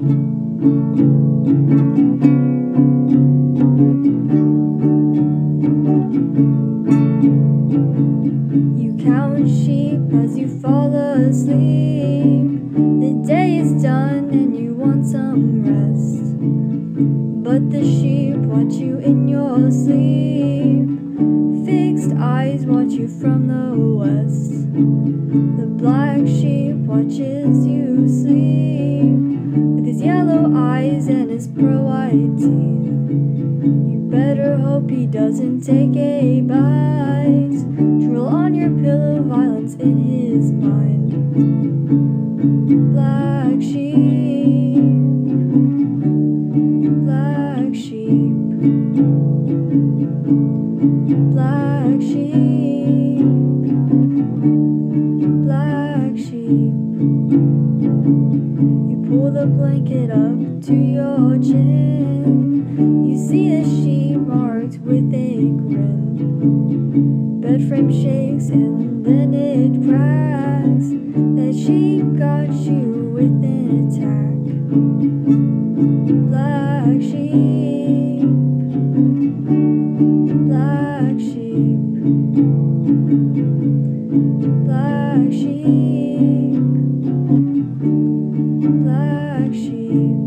You count sheep as you fall asleep. The day is done and you want some rest. But the sheep watch you in your sleep. Fixed eyes watch you from the west. The black sheep watches you sleep. Pearl. You better hope he doesn't take a bite. Drool on your pillow, violence in his mind. Black sheep, black sheep, black sheep, black sheep. The blanket up to your chin. You see a sheep marked with a grin. Bed frame shakes and then it cracks. That sheep got you with an attack. Black sheep. Black sheep, black sheep, breathe.